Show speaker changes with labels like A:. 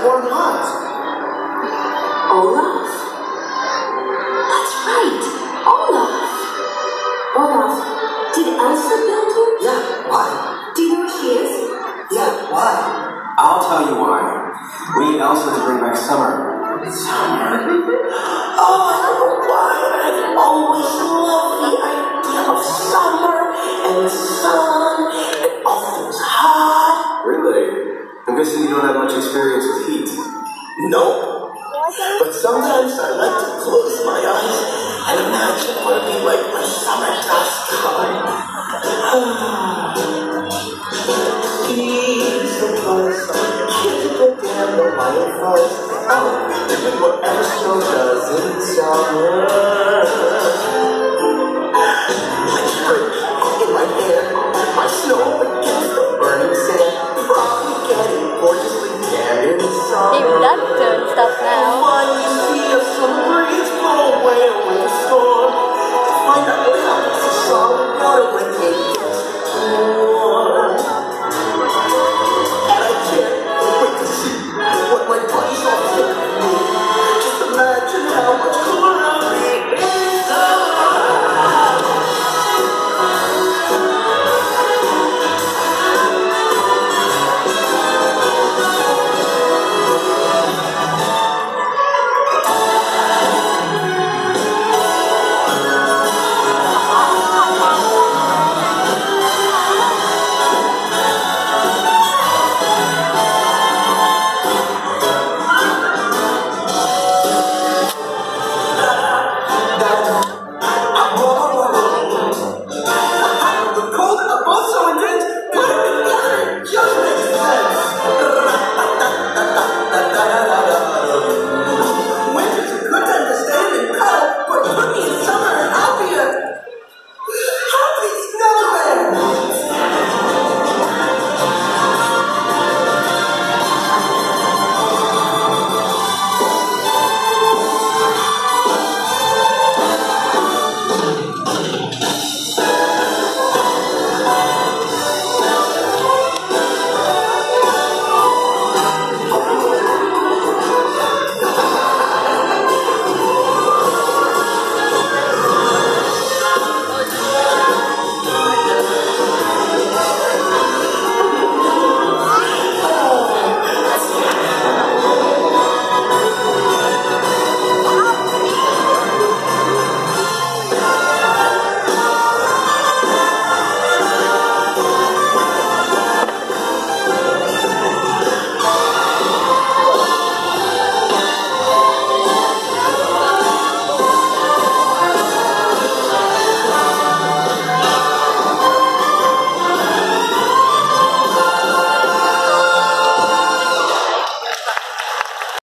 A: and I like warm hugs.
B: Olaf? That's right, Olaf. Olaf, did Elsa build him?
A: Yeah, why?
B: Do you know where she is?
A: Yeah, why?
C: I'll tell you why. We need Elsa to bring back summer.
A: Summer. Oh, I don't know why. I've always loved the idea of summer and the sun and all things hot.
C: Really? I'm guessing you don't have much experience with
A: Nope. But sometimes I like to close my eyes and imagine what it'd be like when summer does come. He's the voice of the kid to damn the wild forest. Oh, doing does in summer.
D: Stuff now.